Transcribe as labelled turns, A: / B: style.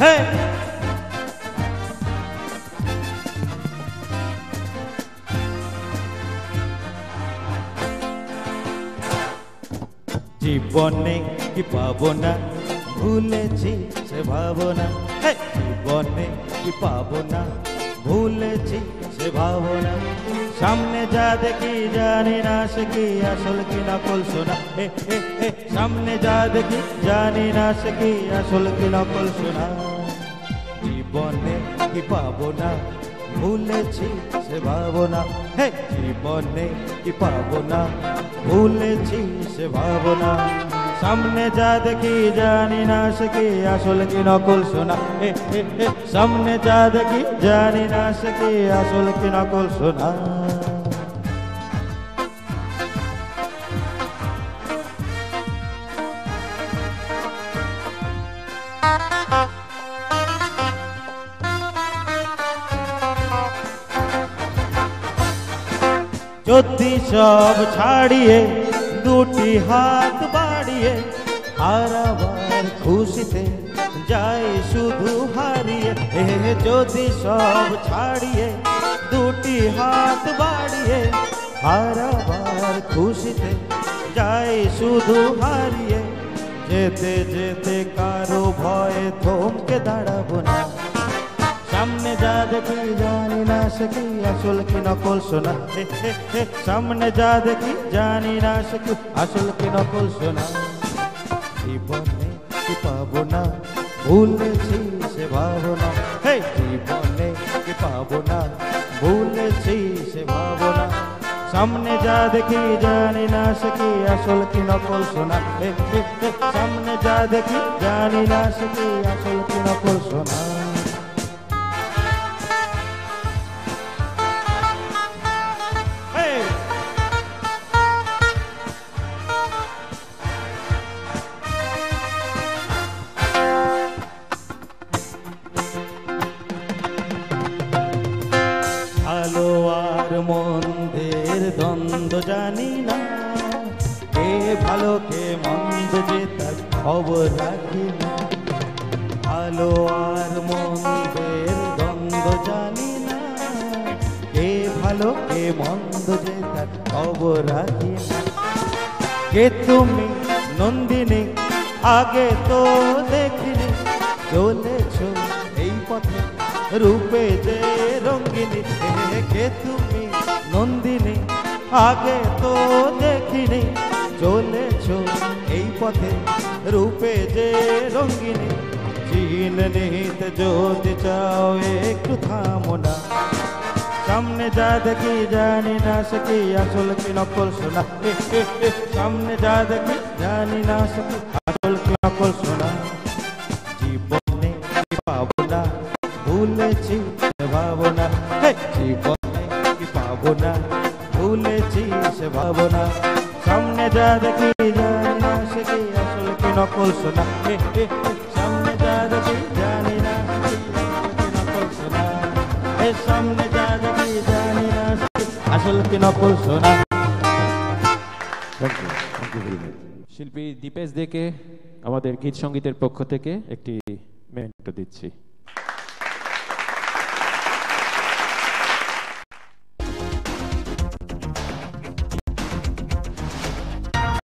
A: হে জীবনে কি পাবো না ভুলেছি সে ভাবনা হে! জীবনে কি পাবো না ভুলেছি সে ভাবনা সামনে যা দেখি জানি না সে কি আসল কি নকল শোনা হে হে হে সামনে যা দেখি জানি না সে কি আসল কি নকল শোনা জীবনে কি পাবো না ভুলেছি সে ভাবনা হে জীবনে কি পাবো না ভুলেছি সে ভাবনা সামনে যা দেখি জানি না সে কি আসল কি নকল শোনা হে হে হে সামনে যা দেখি জানি না সে কি আসল কি নকল শোনা যদি সব ছাড়িয়ে দুটি হাত বাড়িয়ে হারাবার খুশিতে যাই শুধু হারিয়ে হে যদি সব ছাড়িয়ে দুটি হাত বাড়িয়ে হারাবার খুশিতে যাই শুধু হারিয়ে যেতে যেতে কারো ভয়ে থমকে দাঁড়াবো না সামনে যা দেখি জানি না সে কি আসল কি নকল শোনা হে, হে, হে, সামনে যা দেখি জানি না সে কি আসল কি নকল শোনা জীবনে কি পাবো না ভুলেছি সে ভাবনা হে জীবনে কি পাবো না ভুলেছি সে ভাবনা সামনে যা দেখি জানি না সে কি আসল কি নকল শোনা হে, হে, হে, সামনে যা দেখি জানি না সে কি আসল কি নকল শোনা মন্দের দ্বন্দ্ব জানি না। কে ভালো, কে মন্দ যে তার খবর রাখি না। ভালো আর মন্দের দ্বন্দ্ব জানি না। কে ভালো, কে মন্দ যে তার খবর রাখি না। কে তুমি নন্দিনী, আগে তো দেখিনি। চলেছ এই পথে রূপে যে রঙ্গিনী। কে তুমি নন্দিনী আগে তো দেখিনি, চলেছ এই পথে রূপে যে রঙ্গিনী। চিন নিতে যদি চাও, একটু থামো না। সামনে যা দেখি জানি না সে কি আসল কি নকল শোনা সামনে যা দেখি জানি না সে কি আসল কি নকল শোনা ভাবনা। সামনে যা দেখি জানি না সে কি আসল কি নকল শোনা সামনে যা দেখি জানি না কি নকল শোনা হে সামনে যা দেখি জানি না আসল কি নকল শোনা
B: thank you thank you very much
C: শিল্পী দীপেশ দেকে আমাদের গীত সঙ্গীতের পক্ষ থেকে একটি মেন্টো দিচ্ছি।